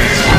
Yes.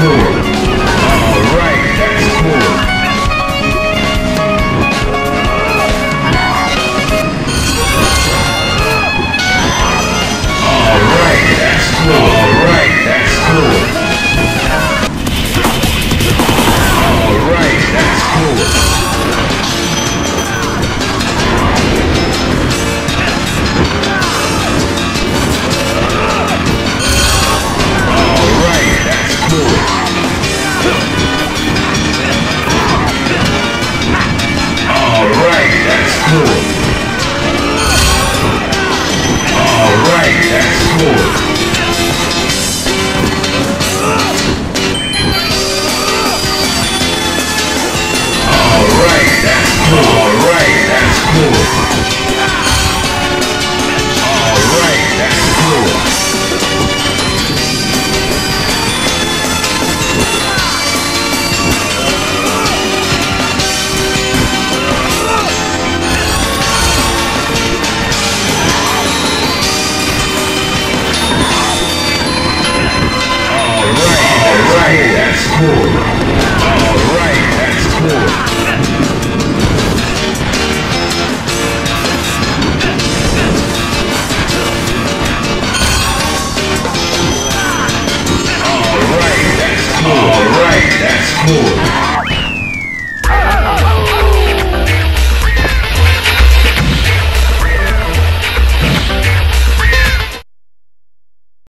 Four. Alright, that's cool. Alright, that's cool. Alright, that's cool. four.